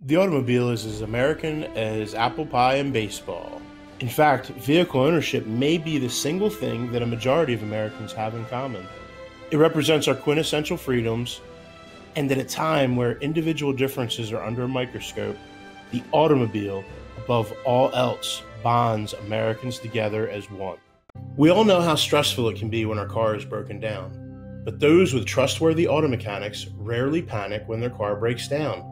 The automobile is as American as apple pie and baseball. In fact, vehicle ownership may be the single thing that a majority of Americans have in common. It represents our quintessential freedoms, and at a time where individual differences are under a microscope, the automobile, above all else, bonds Americans together as one. We all know how stressful it can be when our car is broken down, but those with trustworthy auto mechanics rarely panic when their car breaks down.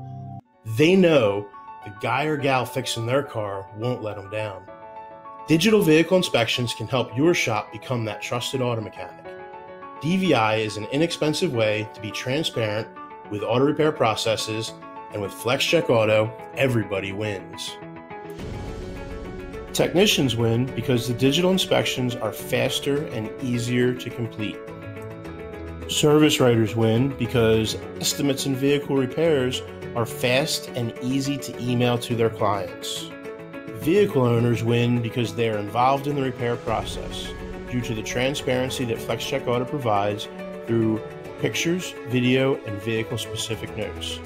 They know the guy or gal fixing their car won't let them down. Digital vehicle inspections can help your shop become that trusted auto mechanic. DVI is an inexpensive way to be transparent with auto repair processes, and with FlexCheck Auto, everybody wins. Technicians win because the digital inspections are faster and easier to complete. Service writers win because estimates and vehicle repairs are fast and easy to email to their clients. Vehicle owners win because they are involved in the repair process due to the transparency that FlexCheck Auto provides through pictures, video, and vehicle specific notes.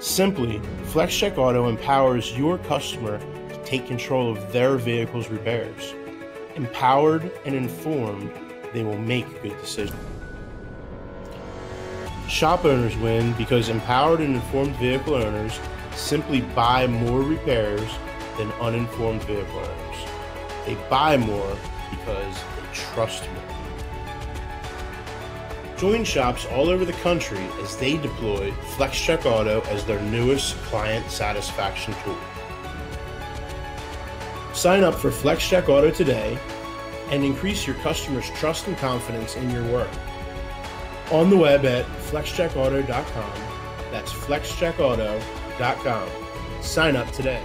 Simply, FlexCheck Auto empowers your customer to take control of their vehicle's repairs. Empowered and informed, they will make good decisions. Shop owners win because empowered and informed vehicle owners simply buy more repairs than uninformed vehicle owners. They buy more because they trust more. Join shops all over the country as they deploy FlexCheck Auto as their newest client satisfaction tool. Sign up for FlexCheck Auto today and increase your customers' trust and confidence in your work. On the web at flexcheckauto.com. That's flexcheckauto.com. Sign up today.